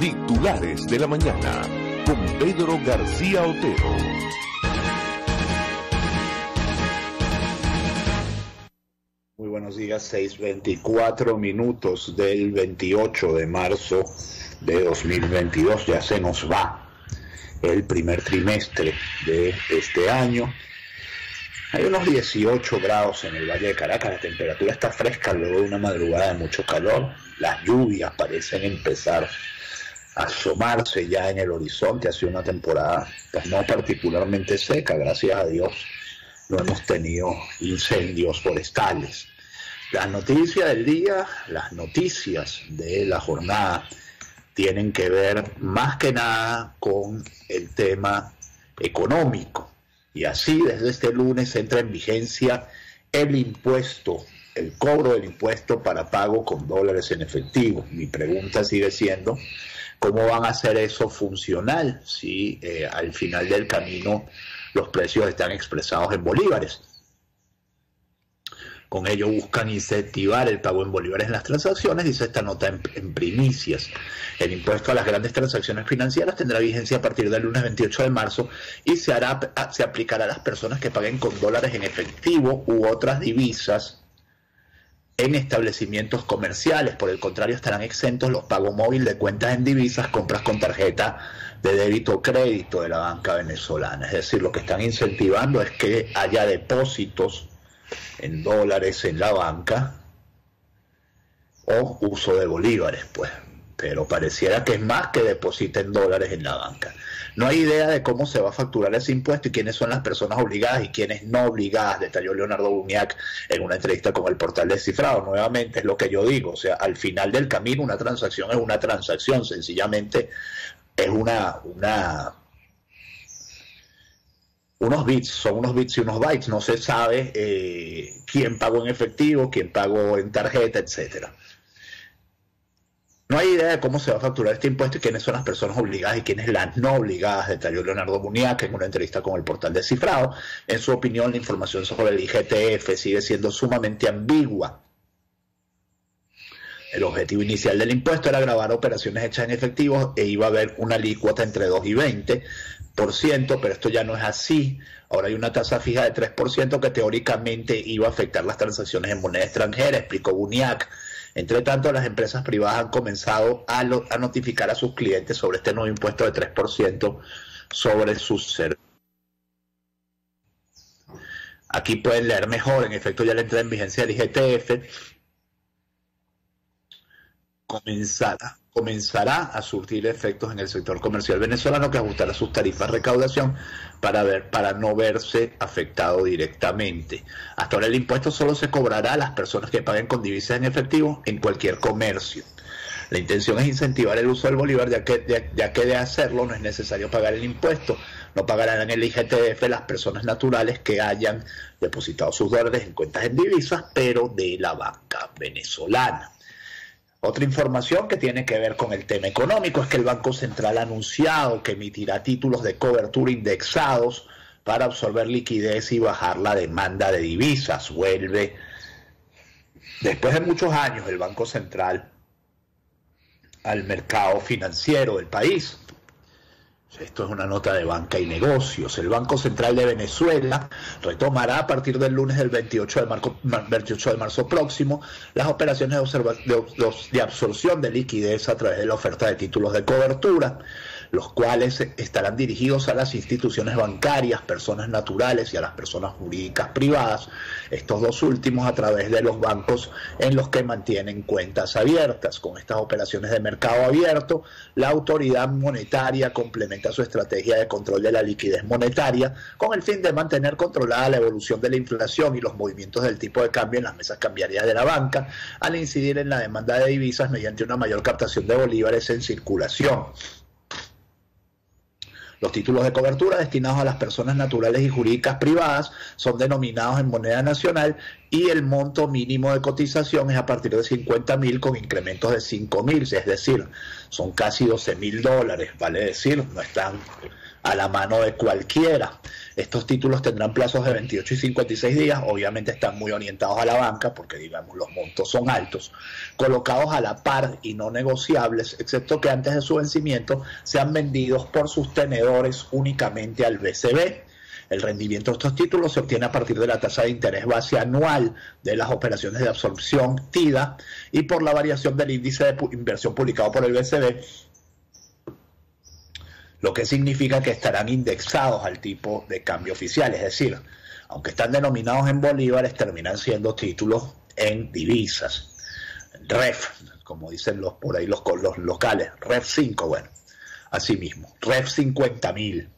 Titulares de la mañana con Pedro García Otero. Muy buenos días, 6.24 minutos del 28 de marzo de 2022. Ya se nos va el primer trimestre de este año. Hay unos 18 grados en el Valle de Caracas, la temperatura está fresca luego de una madrugada de mucho calor. Las lluvias parecen empezar asomarse ya en el horizonte. Ha una temporada pues, no particularmente seca, gracias a Dios no hemos tenido incendios forestales. Las noticias del día, las noticias de la jornada tienen que ver más que nada con el tema económico. Y así desde este lunes entra en vigencia el impuesto, el cobro del impuesto para pago con dólares en efectivo. Mi pregunta sigue siendo, ¿Cómo van a hacer eso funcional si eh, al final del camino los precios están expresados en bolívares? Con ello buscan incentivar el pago en bolívares en las transacciones, dice esta nota en, primicias. El impuesto a las grandes transacciones financieras tendrá vigencia a partir del lunes 28 de marzo y se, hará, se aplicará a las personas que paguen con dólares en efectivo u otras divisas en establecimientos comerciales. Por el contrario, estarán exentos los pagos móviles de cuentas en divisas, compras con tarjeta de débito o crédito de la banca venezolana. Es decir, lo que están incentivando es que haya depósitos en dólares en la banca o uso de bolívares, pues. Pero pareciera que es más que depositen dólares en la banca. No hay idea de cómo se va a facturar ese impuesto y quiénes son las personas obligadas y quiénes no obligadas, detalló Leonardo Buñac en una entrevista con el portal Descifrado. Nuevamente es lo que yo digo, o sea, al final del camino una transacción es una transacción, sencillamente es una, una unos bits, son unos bits y unos bytes, no se sabe eh, quién pagó en efectivo, quién pagó en tarjeta, etcétera. No hay idea de cómo se va a facturar este impuesto y quiénes son las personas obligadas y quiénes las no obligadas, detalló Leonardo Muniac en una entrevista con el portal Descifrado. En su opinión, la información sobre el IGTF sigue siendo sumamente ambigua. El objetivo inicial del impuesto era grabar operaciones hechas en efectivo e iba a haber una alícuota entre 2 y 20%, pero esto ya no es así. Ahora hay una tasa fija de 3% que teóricamente iba a afectar las transacciones en moneda extranjera, explicó Buniac. Entre tanto, las empresas privadas han comenzado a, notificar a sus clientes sobre este nuevo impuesto de 3% sobre sus servicios. Aquí pueden leer mejor, en efecto ya le entra en vigencia el IGTF, comenzará, comenzará a surtir efectos en el sector comercial venezolano que ajustará sus tarifas de recaudación para, ver, para no verse afectado directamente. Hasta ahora el impuesto solo se cobrará a las personas que paguen con divisas en efectivo en cualquier comercio. La intención es incentivar el uso del bolívar, ya que, ya, que de hacerlo no es necesario pagar el impuesto. No pagarán el IGTF las personas naturales que hayan depositado sus dólares en cuentas en divisas, pero de la banca venezolana. Otra información que tiene que ver con el tema económico es que el Banco Central ha anunciado que emitirá títulos de cobertura indexados para absorber liquidez y bajar la demanda de divisas. Vuelve, después de muchos años, el Banco Central al mercado financiero del país. Esto es una nota de banca y negocios. El Banco Central de Venezuela retomará a partir del lunes del 28 de, marzo, 28 de marzo próximo las operaciones de, de absorción de liquidez a través de la oferta de títulos de cobertura los cuales estarán dirigidos a las instituciones bancarias, personas naturales y a las personas jurídicas privadas, estos dos últimos a través de los bancos en los que mantienen cuentas abiertas. Con estas operaciones de mercado abierto, la autoridad monetaria complementa su estrategia de control de la liquidez monetaria con el fin de mantener controlada la evolución de la inflación y los movimientos del tipo de cambio en las mesas cambiarias de la banca, al incidir en la demanda de divisas mediante una mayor captación de bolívares en circulación. Los títulos de cobertura destinados a las personas naturales y jurídicas privadas son denominados en moneda nacional y el monto mínimo de cotización es a partir de 50 mil con incrementos de 5 mil, es decir, son casi 12 mil dólares, vale decir, no están a la mano de cualquiera. Estos títulos tendrán plazos de 28 y 56 días, obviamente están muy orientados a la banca porque digamos los montos son altos, colocados a la par y no negociables, excepto que antes de su vencimiento sean vendidos por sus tenedores únicamente al BCB. El rendimiento de estos títulos se obtiene a partir de la tasa de interés base anual de las operaciones de absorción TIDA y por la variación del índice de inversión publicado por el BCB lo que significa que estarán indexados al tipo de cambio oficial, es decir, aunque están denominados en bolívares, terminan siendo títulos en divisas. REF, como dicen los por ahí los, los locales, REF 5, bueno, así mismo, REF 50.000.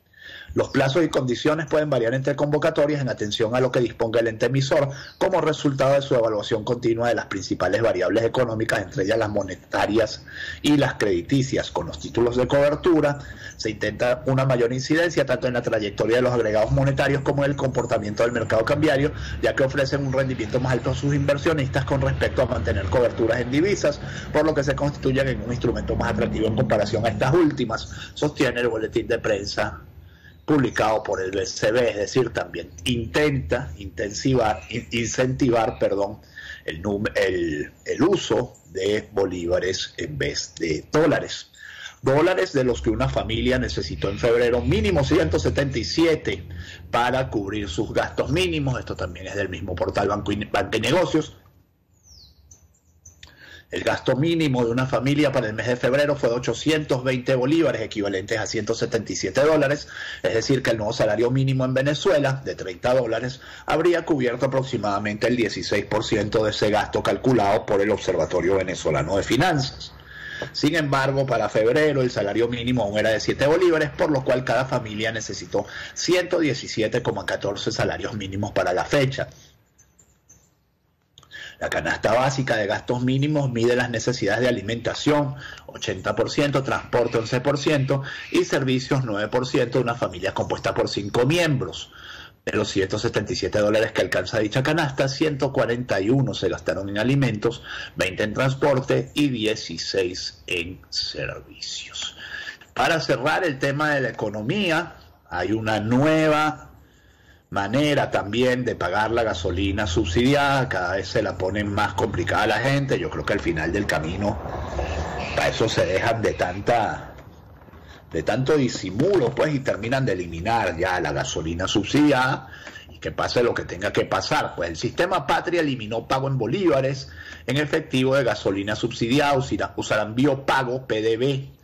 Los plazos y condiciones pueden variar entre convocatorias en atención a lo que disponga el ente emisor como resultado de su evaluación continua de las principales variables económicas, entre ellas las monetarias y las crediticias. Con los títulos de cobertura se intenta una mayor incidencia tanto en la trayectoria de los agregados monetarios como en el comportamiento del mercado cambiario, ya que ofrecen un rendimiento más alto a sus inversionistas con respecto a mantener coberturas en divisas, por lo que se constituyen en un instrumento más atractivo en comparación a estas últimas, sostiene el boletín de prensa publicado por el BCB, es decir, también intenta intensivar, incentivar perdón, el, el, uso de bolívares en vez de dólares. Dólares de los que una familia necesitó en febrero mínimo 177 para cubrir sus gastos mínimos. Esto también es del mismo portal Banco y Negocios. El gasto mínimo de una familia para el mes de febrero fue de 820 bolívares, equivalentes a 177 dólares, es decir, que el nuevo salario mínimo en Venezuela, de 30 dólares, habría cubierto aproximadamente el 16% de ese gasto calculado por el Observatorio Venezolano de Finanzas. Sin embargo, para febrero el salario mínimo aún era de 7 bolívares, por lo cual cada familia necesitó 117,14 salarios mínimos para la fecha. La canasta básica de gastos mínimos mide las necesidades de alimentación, 80%, transporte 11% y servicios 9% de una familia compuesta por 5 miembros. De los 177 dólares que alcanza dicha canasta, 141 se gastaron en alimentos, 20 en transporte y 16 en servicios. Para cerrar el tema de la economía, hay una nueva manera también de pagar la gasolina subsidiada, cada vez se la ponen más complicada a la gente, yo creo que al final del camino para eso se dejan de tanta de tanto disimulo pues y terminan de eliminar ya la gasolina subsidiada y que pase lo que tenga que pasar, pues el sistema Patria eliminó pago en bolívares en efectivo de gasolina subsidiada, usarán biopago PDB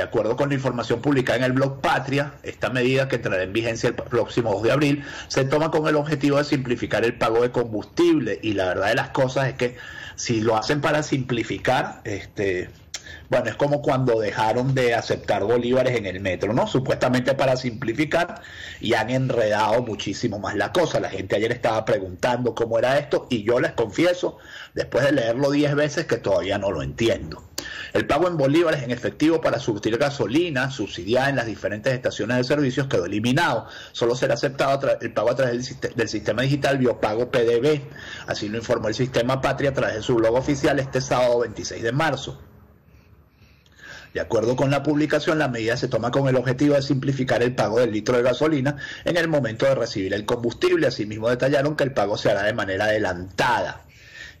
de acuerdo con la información publicada en el blog Patria, esta medida que entrará en vigencia el próximo 2 de abril se toma con el objetivo de simplificar el pago de combustible. Y la verdad de las cosas es que si lo hacen para simplificar, este, bueno, es como cuando dejaron de aceptar bolívares en el metro, ¿no? Supuestamente para simplificar y han enredado muchísimo más la cosa. La gente ayer estaba preguntando cómo era esto y yo les confieso, después de leerlo 10 veces, que todavía no lo entiendo. El pago en bolívares en efectivo para surtir gasolina subsidiada en las diferentes estaciones de servicios quedó eliminado. Solo será aceptado el pago a través del, sistema digital Biopago PDB. Así lo informó el sistema Patria a través de su blog oficial este sábado 26 de marzo. De acuerdo con la publicación, la medida se toma con el objetivo de simplificar el pago del litro de gasolina en el momento de recibir el combustible. Asimismo, detallaron que el pago se hará de manera adelantada.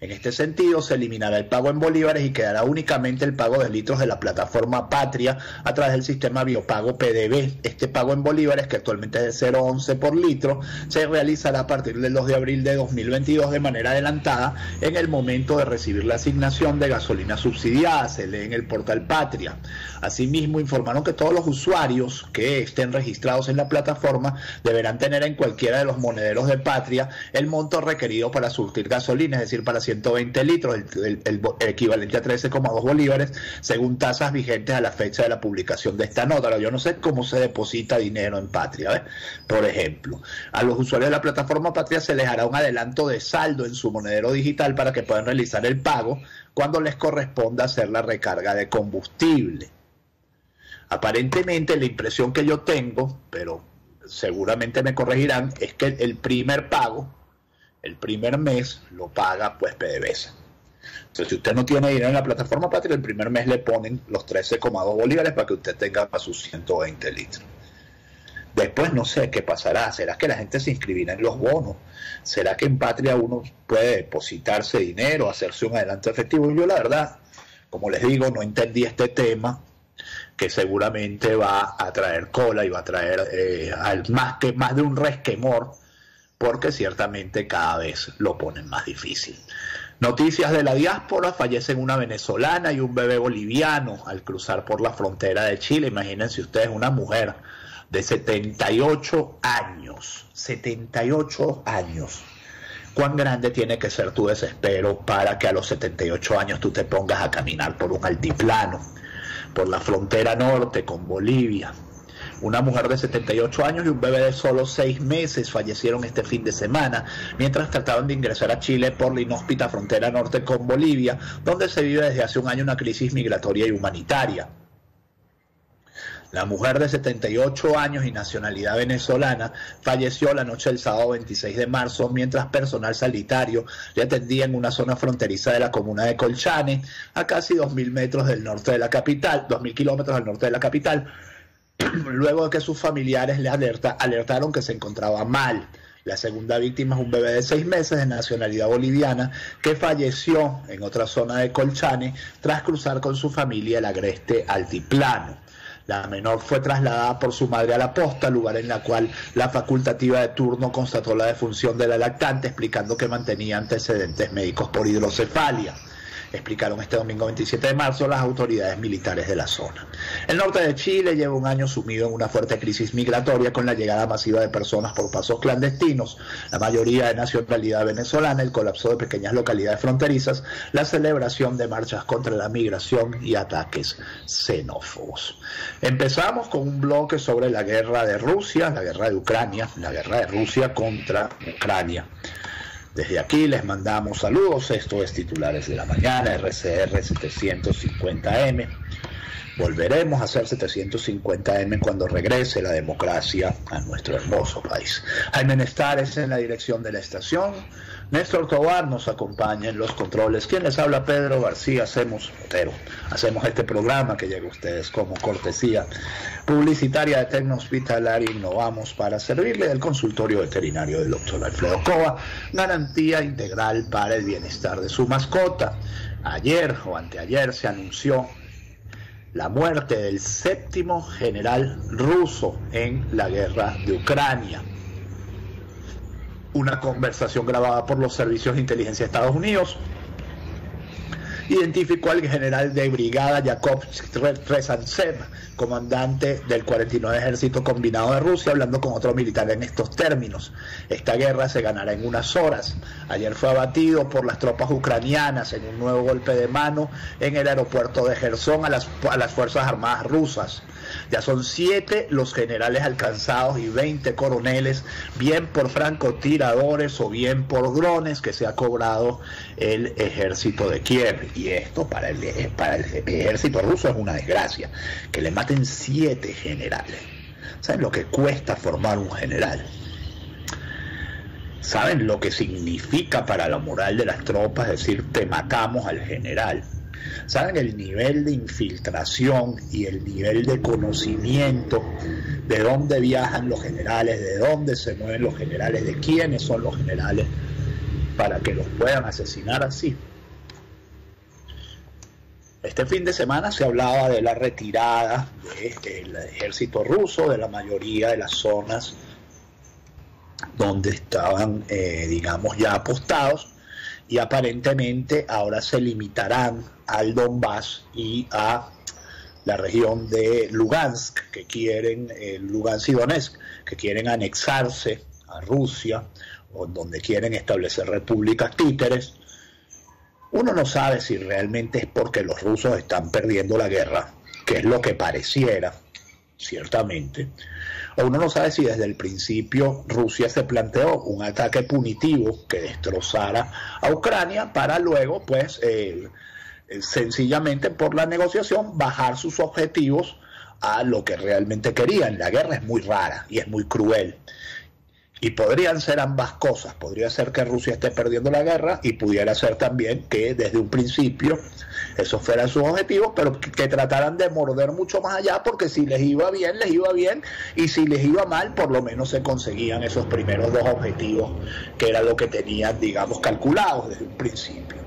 En este sentido, se eliminará el pago en bolívares y quedará únicamente el pago de litros de la plataforma Patria a través del sistema Biopago PDB. Este pago en bolívares, que actualmente es de 0,11 por litro, se realizará a partir del 2 de abril de 2022 de manera adelantada en el momento de recibir la asignación de gasolina subsidiada, se lee en el portal Patria. Asimismo, informaron que todos los usuarios que estén registrados en la plataforma deberán tener en cualquiera de los monederos de Patria el monto requerido para surtir gasolina, es decir, para 120 litros, el, equivalente a 13,2 bolívares, según tasas vigentes a la fecha de la publicación de esta nota. yo no sé cómo se deposita dinero en Patria. Por ejemplo, a los usuarios de la plataforma Patria se les hará un adelanto de saldo en su monedero digital para que puedan realizar el pago cuando les corresponda hacer la recarga de combustible. Aparentemente la impresión que yo tengo, pero seguramente me corregirán, es que el primer pago el primer mes lo paga pues PDVSA. Entonces, si usted no tiene dinero en la plataforma Patria, el primer mes le ponen los 13,2 bolívares para que usted tenga para sus 120 litros. Después no sé qué pasará. ¿Será que la gente se inscribirá en los bonos? ¿Será que en Patria uno puede depositarse dinero, hacerse un adelanto efectivo? Yo la verdad, como les digo, no entendí este tema que seguramente va a traer cola y va a traer eh, más, que, más de un resquemor, porque ciertamente cada vez lo ponen más difícil. Noticias de la diáspora, fallecen una venezolana y un bebé boliviano al cruzar por la frontera de Chile. Imagínense ustedes una mujer de 78 años, 78 años. ¿Cuán grande tiene que ser tu desespero para que a los 78 años tú te pongas a caminar por un altiplano, por la frontera norte con Bolivia? Una mujer de 78 años y un bebé de solo 6 meses fallecieron este fin de semana mientras trataban de ingresar a Chile por la inhóspita frontera norte con Bolivia, donde se vive desde hace un año una crisis migratoria y humanitaria. La mujer de 78 años y nacionalidad venezolana falleció la noche del sábado 26 de marzo mientras personal sanitario le atendía en una zona fronteriza de la comuna de Colchane, a casi 2.000 metros del norte de la capital, 2.000 kilómetros al norte de la capital, luego de que sus familiares le alerta, alertaron que se encontraba mal. La segunda víctima es un bebé de seis meses de nacionalidad boliviana que falleció en otra zona de Colchane tras cruzar con su familia el agreste altiplano. La menor fue trasladada por su madre a la posta, lugar en la cual la facultativa de turno constató la defunción de la lactante, explicando que mantenía antecedentes médicos por hidrocefalia explicaron este domingo 27 de marzo las autoridades militares de la zona. El norte de Chile lleva un año sumido en una fuerte crisis migratoria con la llegada masiva de personas por pasos clandestinos, la mayoría de nacionalidad venezolana, el colapso de pequeñas localidades fronterizas, la celebración de marchas contra la migración y ataques xenófobos. Empezamos con un bloque sobre la guerra de Rusia, la guerra de Ucrania, la guerra de Rusia contra Ucrania. Desde aquí les mandamos saludos. Esto es Titulares de la Mañana, RCR 750M. Volveremos a hacer 750M cuando regrese la democracia a nuestro hermoso país. Jaime Nestares en la dirección de la estación. Néstor Tobar nos acompaña en los controles. Quien les habla, Pedro García, hacemos, hacemos este programa que llega a ustedes como cortesía publicitaria de Tecno Hospitalaria Innovamos para servirle del consultorio veterinario del doctor Alfredo Cova, garantía integral para el bienestar de su mascota. Ayer o anteayer se anunció la muerte del séptimo general ruso en la guerra de Ucrania una conversación grabada por los servicios de inteligencia de Estados Unidos identificó al general de brigada Yakov Rezantsev, comandante del 49 Ejército Combinado de Rusia, hablando con otro militar en estos términos. Esta guerra se ganará en unas horas. Ayer fue abatido por las tropas ucranianas en un nuevo golpe de mano en el aeropuerto de Gerson a las, a las Fuerzas Armadas rusas. Ya son siete los generales alcanzados y 20 coroneles, bien por francotiradores o bien por drones que se ha cobrado el ejército de Kiev. Y esto para el, para el ejército ruso es una desgracia, que le maten siete generales. ¿Saben lo que cuesta formar un general? ¿Saben lo que significa para la moral de las tropas decir te matamos al general? ¿Saben el nivel de infiltración y el nivel de conocimiento de dónde viajan los generales, de dónde se mueven los generales, de quiénes son los generales, para que los puedan asesinar así? Este fin de semana se hablaba de la retirada del ejército ruso de la mayoría de las zonas donde estaban, eh, digamos, ya apostados y aparentemente ahora se limitarán al Donbass y a la región de Lugansk, que quieren, eh, Donetsk, que quieren anexarse a Rusia, o donde quieren establecer repúblicas títeres. Uno no sabe si realmente es porque los rusos están perdiendo la guerra, que es lo que pareciera, ciertamente, uno no sabe si desde el principio Rusia se planteó un ataque punitivo que destrozara a Ucrania para luego, pues, sencillamente por la negociación, bajar sus objetivos a lo que realmente querían. La guerra es muy rara y es muy cruel. Y podrían ser ambas cosas. Podría ser que Rusia esté perdiendo la guerra y pudiera ser también que desde un principio esos fueran sus objetivos, pero que, trataran de morder mucho más allá porque si les iba bien, les iba bien y si les iba mal, por lo menos se conseguían esos primeros dos objetivos que era lo que tenían, digamos, calculados desde un principio.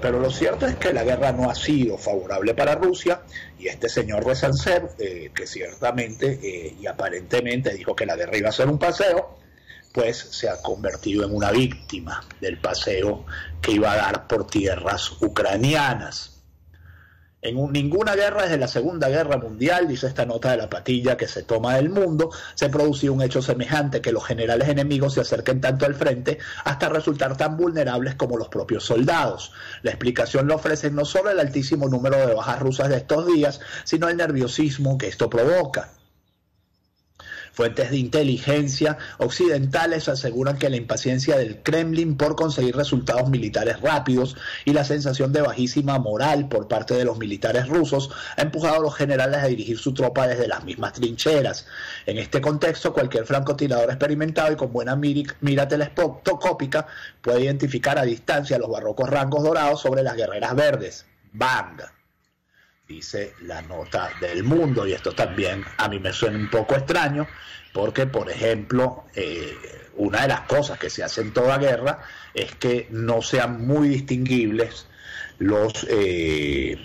Pero lo cierto es que la guerra no ha sido favorable para Rusia y este señor Rezancev, eh, que ciertamente eh, y aparentemente dijo que la guerra iba a ser un paseo, pues se ha convertido en una víctima del paseo que iba a dar por tierras ucranianas. En ninguna guerra desde la Segunda Guerra Mundial, dice esta nota de la patilla que se toma del mundo, se producido un hecho semejante que los generales enemigos se acerquen tanto al frente hasta resultar tan vulnerables como los propios soldados. La explicación lo ofrece no solo el altísimo número de bajas rusas de estos días, sino el nerviosismo que esto provoca. Fuentes de inteligencia occidentales aseguran que la impaciencia del Kremlin por conseguir resultados militares rápidos y la sensación de bajísima moral por parte de los militares rusos ha empujado a los generales a dirigir su tropa desde las mismas trincheras. En este contexto, cualquier francotirador experimentado y con buena mira telescópica puede identificar a distancia los barrocos rangos dorados sobre las guerreras verdes. ¡Bang! Dice la nota del mundo y esto también a mí me suena un poco extraño porque por ejemplo eh, una de las cosas que se hace en toda guerra es que no sean muy distinguibles los eh,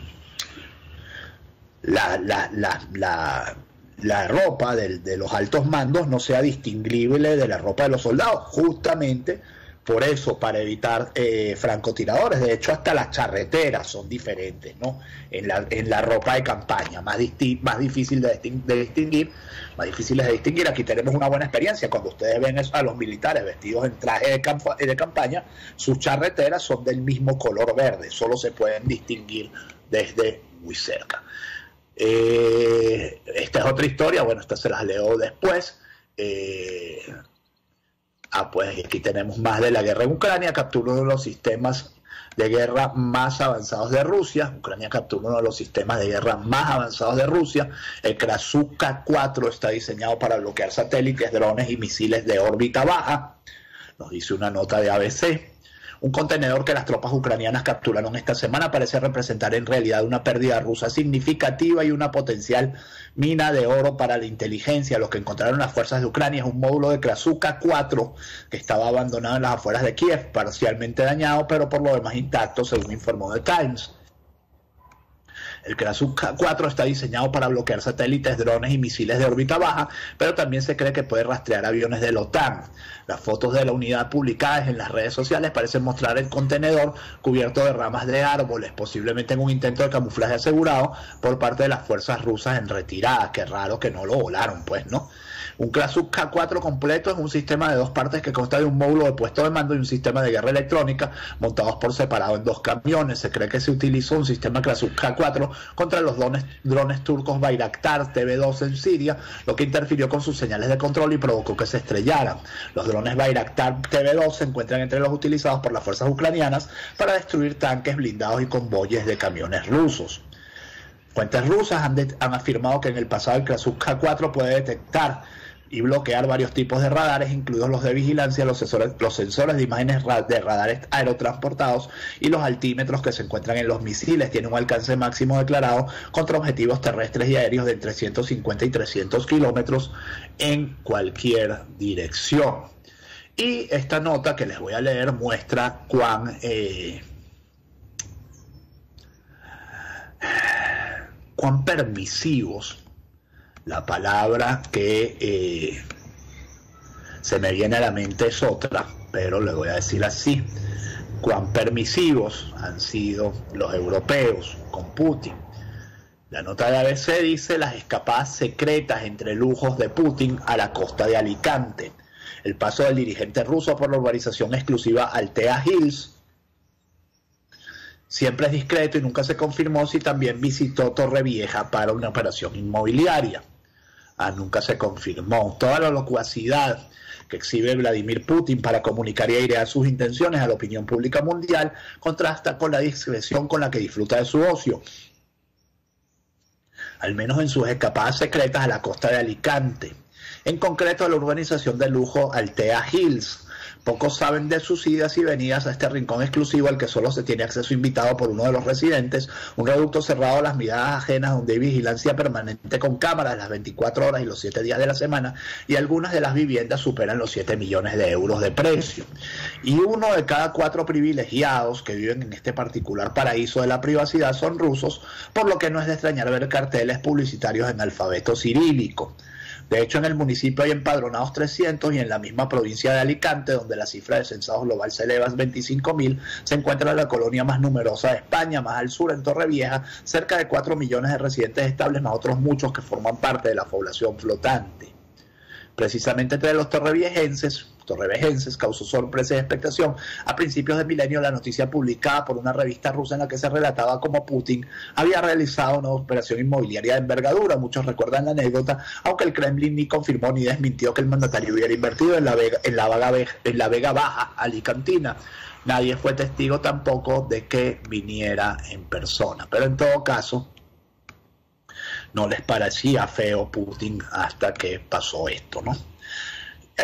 la, la, la, la, ropa de, de los altos mandos no sea distinguible de la ropa de los soldados justamente por eso, para evitar eh, francotiradores, de hecho hasta las charreteras son diferentes, ¿no? En la, en la ropa de campaña, más, más difícil de, distinguir, más difíciles de distinguir. Aquí tenemos una buena experiencia, cuando ustedes ven a los militares vestidos en traje de, de campaña, sus charreteras son del mismo color verde, solo se pueden distinguir desde muy cerca. Eh, esta es otra historia, bueno, esta se las leo después. Eh, Ah, pues aquí tenemos más de la guerra en Ucrania, captura uno de los sistemas de guerra más avanzados de Rusia. Ucrania captura uno de los sistemas de guerra más avanzados de Rusia. El Krasuka 4 está diseñado para bloquear satélites, drones y misiles de órbita baja. Nos dice una nota de ABC. Un contenedor que las tropas ucranianas capturaron esta semana parece representar en realidad una pérdida rusa significativa y una potencial mina de oro para la inteligencia. Lo que encontraron las fuerzas de Ucrania es un módulo de Krasuka 4 que estaba abandonado en las afueras de Kiev, parcialmente dañado, pero por lo demás intacto, según informó The Times. El Krasuk 4 está diseñado para bloquear satélites, drones y misiles de órbita baja, pero también se cree que puede rastrear aviones de la OTAN. Las fotos de la unidad publicadas en las redes sociales parecen mostrar el contenedor cubierto de ramas de árboles, posiblemente en un intento de camuflaje asegurado por parte de las fuerzas rusas en retirada. Qué raro que no lo volaron, pues, ¿no? Un Krasuk K4 completo es un sistema de dos partes que consta de un módulo de puesto de mando y un sistema de guerra electrónica montados por separado en dos camiones. Se cree que se utilizó un sistema Krasuk K4 contra los drones, turcos Bayraktar TV2 en Siria, lo que interfirió con sus señales de control y provocó que se estrellaran. Los drones Bayraktar TV2 se encuentran entre los utilizados por las fuerzas ucranianas para destruir tanques blindados y convoyes de camiones rusos. Fuentes rusas han, han afirmado que en el pasado el Krasuk K4 puede detectar y bloquear varios tipos de radares, incluidos los de vigilancia, los sensores, los sensores de imágenes de radares aerotransportados y los altímetros que se encuentran en los misiles. Tiene un alcance máximo declarado contra objetivos terrestres y aéreos de entre 150 y 300 kilómetros en cualquier dirección. Y esta nota que les voy a leer muestra cuán... Eh, cuán permisivos la palabra que eh, se me viene a la mente es otra, pero le voy a decir así. Cuán permisivos han sido los europeos con Putin. La nota de ABC dice las escapadas secretas entre lujos de Putin a la costa de Alicante. El paso del dirigente ruso por la urbanización exclusiva Altea Hills siempre es discreto y nunca se confirmó si también visitó Torrevieja para una operación inmobiliaria. Ah, nunca se confirmó. Toda la locuacidad que exhibe Vladimir Putin para comunicar y airear sus intenciones a la opinión pública mundial contrasta con la discreción con la que disfruta de su ocio, al menos en sus escapadas secretas a la costa de Alicante. en concreto a la urbanización de lujo Altea Hills, Pocos saben de sus idas y venidas a este rincón exclusivo al que solo se tiene acceso invitado por uno de los residentes, un reducto cerrado a las miradas ajenas donde hay vigilancia permanente con cámaras las 24 horas y los 7 días de la semana y algunas de las viviendas superan los 7 millones de euros de precio. Y uno de cada cuatro privilegiados que viven en este particular paraíso de la privacidad son rusos, por lo que no es de extrañar ver carteles publicitarios en alfabeto cirílico. De hecho, en el municipio hay empadronados 300 y en la misma provincia de Alicante, donde la cifra de censados global se eleva a 25.000, se encuentra la colonia más numerosa de España, más al sur, en Torrevieja, cerca de 4 millones de residentes estables, más otros muchos que forman parte de la población flotante. Precisamente entre los torreviejenses, torrevejenses causó sorpresa y expectación a principios de milenio la noticia publicada por una revista rusa en la que se relataba cómo Putin había realizado una operación inmobiliaria de envergadura. Muchos recuerdan la anécdota, aunque el Kremlin ni confirmó ni desmintió que el mandatario hubiera invertido en la Vega, en la en la Vega Baja alicantina. Nadie fue testigo tampoco de que viniera en persona. Pero en todo caso, no les parecía feo Putin hasta que pasó esto, ¿no?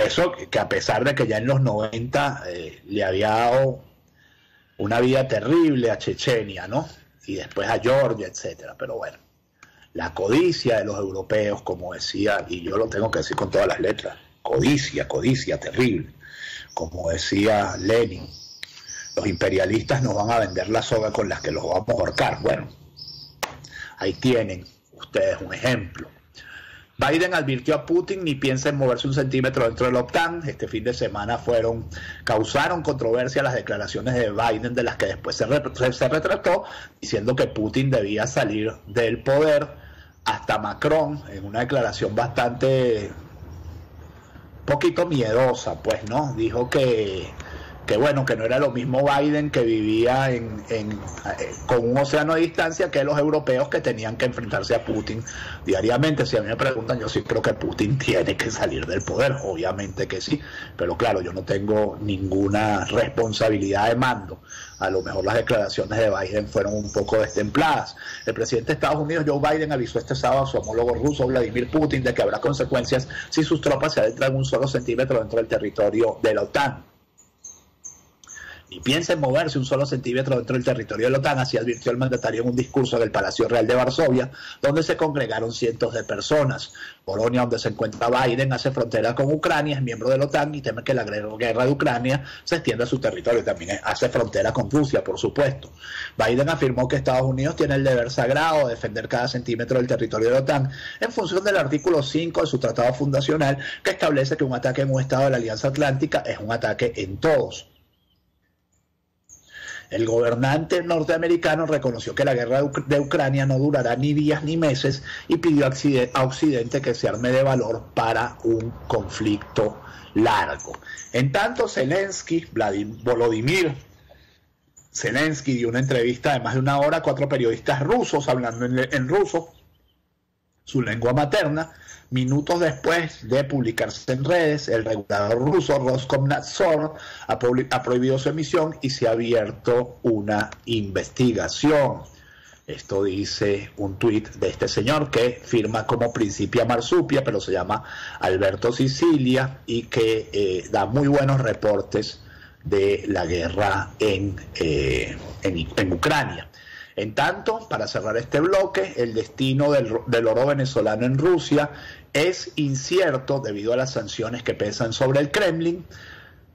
Eso que a pesar de que ya en los 90 eh, le había dado una vida terrible a Chechenia, ¿no? Y después a Georgia, etcétera. Pero bueno, la codicia de los europeos, como decía, y yo lo tengo que decir con todas las letras, codicia, codicia terrible, como decía Lenin, los imperialistas nos van a vender la soga con las que los vamos a ahorcar. Bueno, ahí tienen ustedes un ejemplo. Biden advirtió a Putin ni piensa en moverse un centímetro dentro de la. Este fin de semana fueron causaron controversia las declaraciones de Biden, de las que después se, se retrató, diciendo que Putin debía salir del poder. Hasta Macron, en una declaración bastante poquito miedosa, pues, ¿no? Dijo que que bueno, que no era lo mismo Biden que vivía en, eh, con un océano de distancia que los europeos que tenían que enfrentarse a Putin diariamente. Si a mí me preguntan, yo sí creo que Putin tiene que salir del poder, obviamente que sí, pero claro, yo no tengo ninguna responsabilidad de mando. A lo mejor las declaraciones de Biden fueron un poco destempladas. El presidente de Estados Unidos, Joe Biden, avisó este sábado a su homólogo ruso, Vladimir Putin, de que habrá consecuencias si sus tropas se adentran un solo centímetro dentro del territorio de la OTAN y piensa en moverse un solo centímetro dentro del territorio de la OTAN, así advirtió el mandatario en un discurso del Palacio Real de Varsovia, donde se congregaron cientos de personas. Polonia, donde se encuentra Biden, hace frontera con Ucrania, es miembro de la OTAN y teme que la guerra de Ucrania se extienda a su territorio. También hace frontera con Rusia, por supuesto. Biden afirmó que Estados Unidos tiene el deber sagrado de defender cada centímetro del territorio de la OTAN en función del artículo 5 de su tratado fundacional, que establece que un ataque en un estado de la Alianza Atlántica es un ataque en todos. El gobernante norteamericano reconoció que la guerra de Ucrania no durará ni días ni meses y pidió a Occidente que se arme de valor para un conflicto largo. En tanto, Zelensky, Volodymyr Zelensky dio una entrevista de más de una hora a cuatro periodistas rusos hablando en ruso, su lengua materna, Minutos después de publicarse en redes, el regulador ruso Roskomnadzor ha, prohibido su emisión y se ha abierto una investigación. Esto dice un tuit de este señor que firma como Principia Marsupia, pero se llama Alberto Sicilia y que eh, da muy buenos reportes de la guerra en, eh, en Ucrania. En tanto, para cerrar este bloque, el destino del, oro venezolano en Rusia es incierto debido a las sanciones que pesan sobre el Kremlin.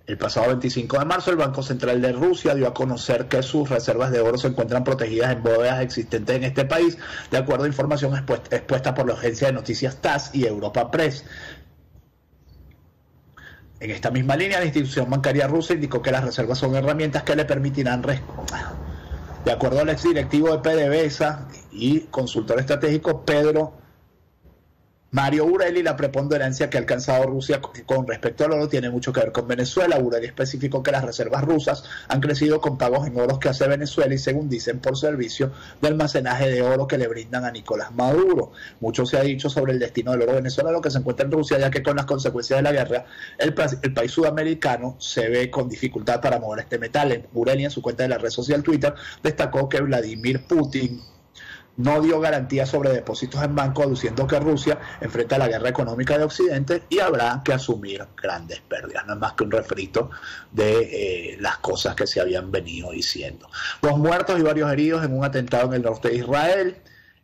El pasado 25 de marzo, el Banco Central de Rusia dio a conocer que sus reservas de oro se encuentran protegidas en bodegas existentes en este país, de acuerdo a información expuesta por la agencia de noticias TASS y Europa Press. En esta misma línea, la institución bancaria rusa indicó que las reservas son herramientas que le permitirán de acuerdo al exdirectivo de PDVSA y consultor estratégico Pedro Mario Ureli, la preponderancia que ha alcanzado Rusia con respecto al oro tiene mucho que ver con Venezuela. Ureli especificó que las reservas rusas han crecido con pagos en oro que hace Venezuela y según dicen por servicio de almacenaje de oro que le brindan a Nicolás Maduro. Mucho se ha dicho sobre el destino del oro venezolano que se encuentra en Rusia, ya que con las consecuencias de la guerra el, país sudamericano se ve con dificultad para mover este metal. Ureli en su cuenta de la red social Twitter destacó que Vladimir Putin no dio garantías sobre depósitos en banco, aduciendo que Rusia enfrenta la guerra económica de Occidente y habrá que asumir grandes pérdidas. No es más que un refrito de eh, las cosas que se habían venido diciendo. Dos muertos y varios heridos en un atentado en el norte de Israel.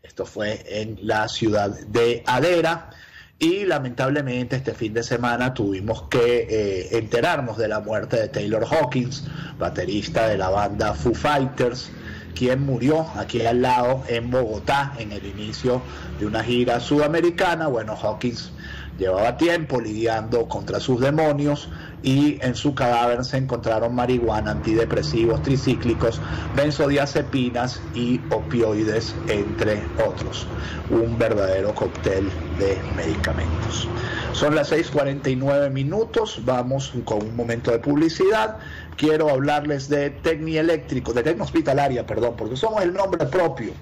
Esto fue en la ciudad de Adera. Y lamentablemente este fin de semana tuvimos que eh, enterarnos de la muerte de Taylor Hawkins, baterista de la banda Foo Fighters, quien murió aquí al lado en Bogotá en el inicio de una gira sudamericana. Bueno, Hawkins llevaba tiempo lidiando contra sus demonios y en su cadáver se encontraron marihuana, antidepresivos, tricíclicos, benzodiazepinas y opioides, entre otros. Un verdadero cóctel de medicamentos. Son las 6:49 minutos, vamos con un momento de publicidad quiero hablarles de Tecnieléctrico, de Tecnohospitalaria, perdón, porque somos el nombre propio.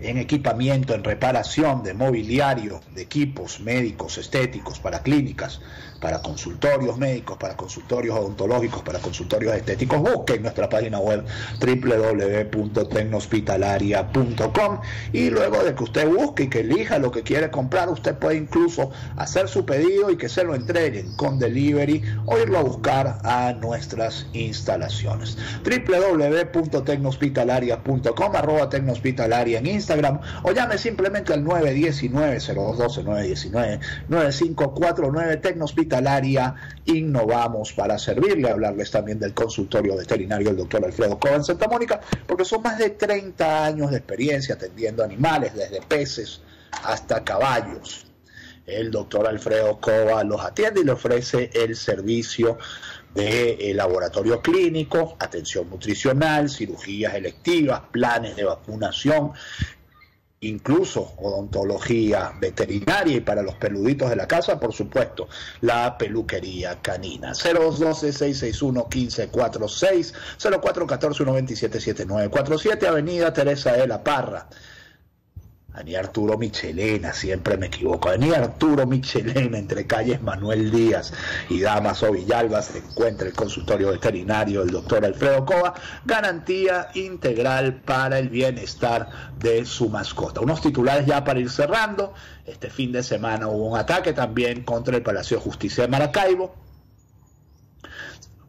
En equipamiento, en reparación de mobiliario, de equipos médicos, estéticos, para clínicas, para consultorios médicos, para consultorios odontológicos, para consultorios estéticos, busquen nuestra página web www.tecnohospitalaria.com y luego de que usted busque y que elija lo que quiere comprar, usted puede incluso hacer su pedido y que se lo entreguen con delivery o irlo a buscar a nuestras instalaciones. www.tecnohospitalaria.com arroba tecnohospitalaria en Instagram o llame simplemente al 919 0212 919 9549 Tecnohospitalaria hospitalaria innovamos para servirle, hablarles también del consultorio veterinario del doctor Alfredo Cova en Santa Mónica, porque son más de 30 años de experiencia atendiendo animales, desde peces hasta caballos. El doctor Alfredo Cova los atiende y le ofrece el servicio de laboratorio clínico, atención nutricional, cirugías electivas, planes de vacunación, incluso odontología veterinaria y para los peluditos de la casa, por supuesto, la peluquería canina. 0212-661-1546, 0414-127-7947, Avenida Teresa de la Parra. Ani Arturo Michelena, siempre me equivoco. Ani Arturo Michelena, entre calles Manuel Díaz y Damaso Villalba, se encuentra el consultorio veterinario del doctor Alfredo Cova, garantía integral para el bienestar de su mascota. Unos titulares ya para ir cerrando. Este fin de semana hubo un ataque también contra el Palacio de Justicia de Maracaibo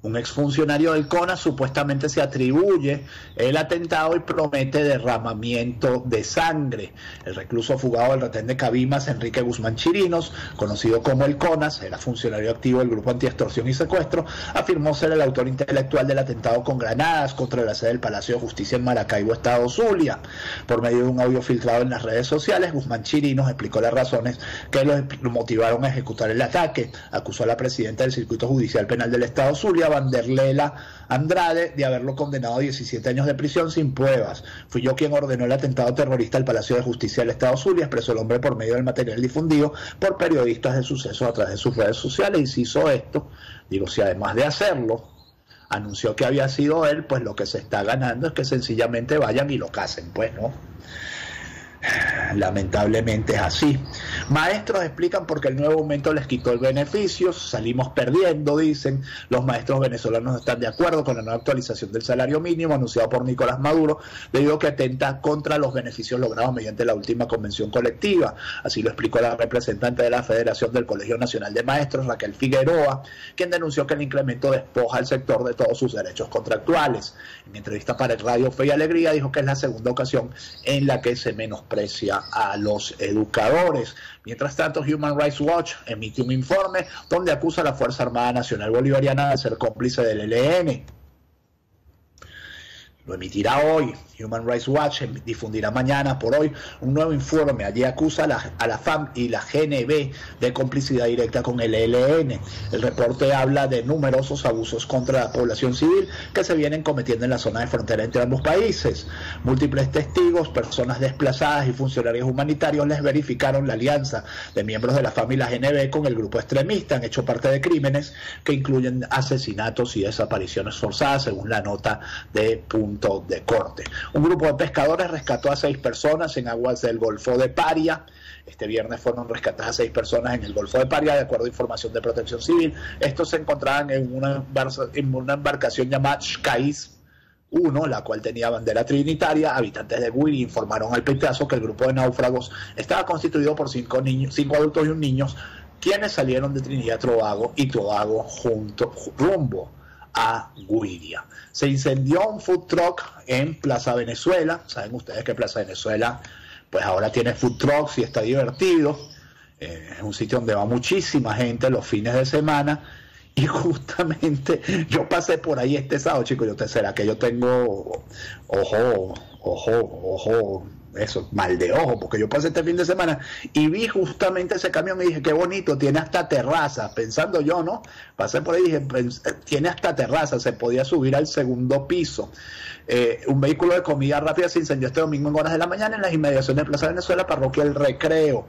un exfuncionario del CONA supuestamente se atribuye el atentado y promete derramamiento de sangre. El recluso fugado del retén de Cabimas, Enrique Guzmán Chirinos, conocido como el CONAS, era funcionario activo del Grupo Antiextorsión y Secuestro, afirmó ser el autor intelectual del atentado con granadas contra la sede del Palacio de Justicia en Maracaibo, Estado Zulia. Por medio de un audio filtrado en las redes sociales, Guzmán Chirinos explicó las razones que lo motivaron a ejecutar el ataque. Acusó a la presidenta del Circuito Judicial Penal del Estado Zulia, Vanderlela Andrade de haberlo condenado a 17 años de prisión sin pruebas. Fui yo quien ordenó el atentado terrorista al Palacio de Justicia del Estado Zulia, expresó el hombre por medio del material difundido por periodistas de sucesos a través de sus redes sociales. Y hizo esto, digo, si además de hacerlo, anunció que había sido él, pues lo que se está ganando es que sencillamente vayan y lo casen, pues, ¿no? Lamentablemente es así. Maestros explican por qué el nuevo aumento les quitó el beneficio, salimos perdiendo, dicen. Los maestros venezolanos están de acuerdo con la nueva actualización del salario mínimo anunciado por Nicolás Maduro, debido a que atenta contra los beneficios logrados mediante la última convención colectiva. Así lo explicó la representante de la Federación del Colegio Nacional de Maestros, Raquel Figueroa, quien denunció que el incremento despoja al sector de todos sus derechos contractuales. En entrevista para el Radio Fe y Alegría dijo que es la segunda ocasión en la que se menos precia a los educadores. Mientras tanto, Human Rights Watch emite un informe donde acusa a la Fuerza Armada Nacional Bolivariana de ser cómplice del ELN. Lo emitirá hoy Human Rights Watch difundirá mañana por hoy un nuevo informe. Allí acusa a la, a la, FAM y la GNB de complicidad directa con el ELN. El reporte habla de numerosos abusos contra la población civil que se vienen cometiendo en la zona de frontera entre ambos países. Múltiples testigos, personas desplazadas y funcionarios humanitarios les verificaron la alianza de miembros de la FAM y la GNB con el grupo extremista. Han hecho parte de crímenes que incluyen asesinatos y desapariciones forzadas, según la nota de punto de corte. Un grupo de pescadores rescató a seis personas en aguas del Golfo de Paria. Este viernes fueron rescatadas seis personas en el Golfo de Paria, de acuerdo a información de Protección Civil. Estos se encontraban en una, embarcación llamada Shkais, 1, la cual tenía bandera trinitaria. Habitantes de Guiri informaron al Petrazo que el grupo de náufragos estaba constituido por cinco, niños, cinco adultos y un niño, quienes salieron de Trinidad Tobago y Tobago junto, rumbo a Guiria. Se incendió un food truck en Plaza Venezuela. Saben ustedes que Plaza Venezuela pues ahora tiene food trucks y está divertido. Eh, es un sitio donde va muchísima gente los fines de semana. Y justamente yo pasé por ahí este sábado, chicos. Yo te será que yo tengo ojo, ojo, ojo eso, mal de ojo, porque yo pasé este fin de semana y vi justamente ese camión y dije, qué bonito, tiene hasta terraza, pensando yo, ¿no? Pasé por ahí y dije, tiene hasta terraza, se podía subir al segundo piso. Eh, un vehículo de comida rápida se incendió este domingo en horas de la mañana en las inmediaciones de Plaza Venezuela, parroquia El Recreo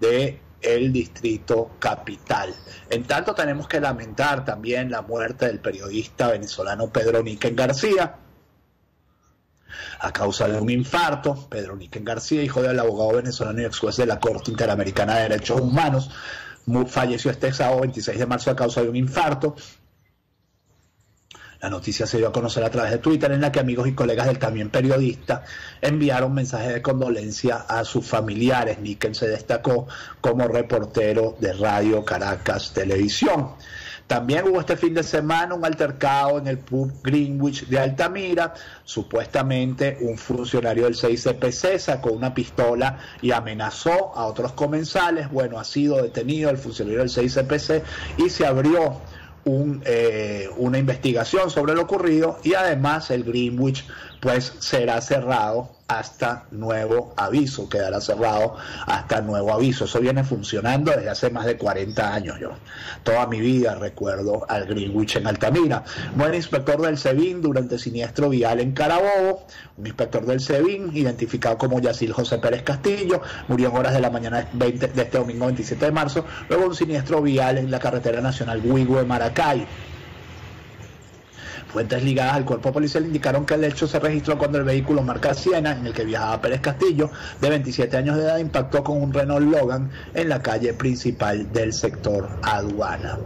de el distrito capital. En tanto tenemos que lamentar también la muerte del periodista venezolano Pedro Níquez García, a causa de un infarto. Pedro Niquen García, hijo del abogado venezolano y ex juez de la Corte Interamericana de Derechos Humanos, falleció este sábado 26 de marzo a causa de un infarto. La noticia se dio a conocer a través de Twitter en la que amigos y colegas del también periodista enviaron mensajes de condolencia a sus familiares. Niken se destacó como reportero de Radio Caracas Televisión. También hubo este fin de semana un altercado en el pub Greenwich de Altamira. Supuestamente un funcionario del 6CPC sacó una pistola y amenazó a otros comensales. Bueno, ha sido detenido el funcionario del 6CPC y se abrió un, eh, una investigación sobre lo ocurrido y además el Greenwich pues será cerrado hasta nuevo aviso, quedará cerrado hasta nuevo aviso. Eso viene funcionando desde hace más de 40 años. Yo toda mi vida recuerdo al Greenwich en Altamira. Buen inspector del SEBIN durante siniestro vial en Carabobo, un inspector del SEBIN identificado como Yacil José Pérez Castillo, murió en horas de la mañana de este domingo 27 de marzo, luego un siniestro vial en la carretera nacional Huigüe-Maracay. Fuentes ligadas al cuerpo policial indicaron que el hecho se registró cuando el vehículo marca Siena, en el que viajaba Pérez Castillo, de 27 años de edad, impactó con un Renault Logan en la calle principal del sector aduana.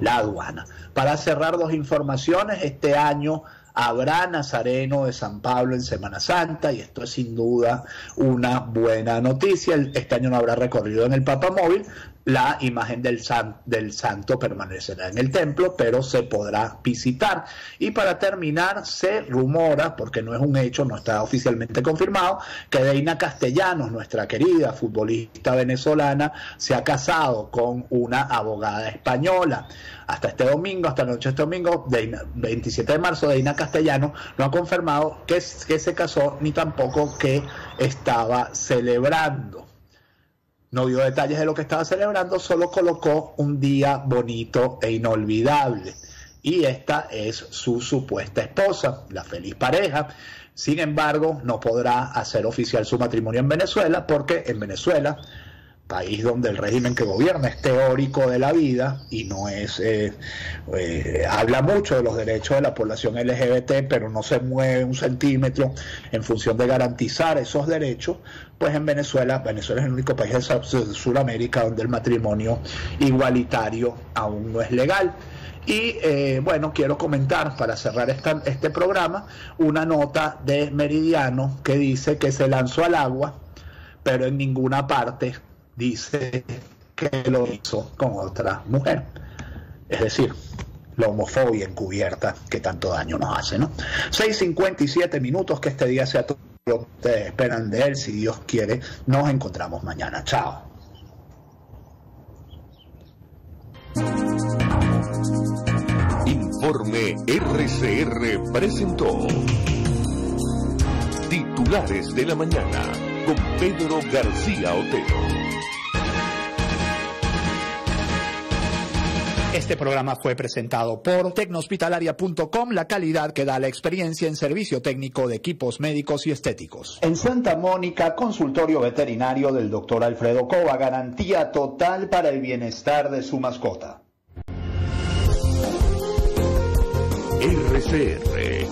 La aduana. Para cerrar dos informaciones, este año habrá Nazareno de San Pablo en Semana Santa y esto es sin duda una buena noticia. Este año no habrá recorrido en el Papamóvil, la imagen del, del santo permanecerá en el templo, pero se podrá visitar. Y para terminar, se rumora, porque no es un hecho, no está oficialmente confirmado, que Deina Castellanos, nuestra querida futbolista venezolana, se ha casado con una abogada española. Hasta este domingo, hasta la noche de este domingo, 27 de marzo, Deina Castellanos no ha confirmado que, que se casó ni tampoco que estaba celebrando no dio detalles de lo que estaba celebrando, solo colocó un día bonito e inolvidable. Y esta es su supuesta esposa, la feliz pareja. Sin embargo, no podrá hacer oficial su matrimonio en Venezuela porque en Venezuela país donde el régimen que gobierna es teórico de la vida y no es eh, eh, habla mucho de los derechos de la población LGBT pero no se mueve un centímetro en función de garantizar esos derechos pues en Venezuela Venezuela es el único país de Sudamérica donde el matrimonio igualitario aún no es legal. Y eh, bueno, quiero comentar para cerrar esta, este programa una nota de Meridiano que dice que se lanzó al agua, pero en ninguna parte dice que lo hizo con otra mujer. Es decir, la homofobia encubierta que tanto daño nos hace, ¿no? 6.57 minutos, que este día sea todo lo que esperan de él, si Dios quiere. Nos encontramos mañana. Chao. Informe RCR presentó Titulares de la Mañana con Pedro García Otero. Este programa fue presentado por tecnohospitalaria.com, la calidad que da la experiencia en servicio técnico de equipos médicos y estéticos. En Santa Mónica, consultorio veterinario del doctor Alfredo Cova, garantía total para el bienestar de su mascota. RCR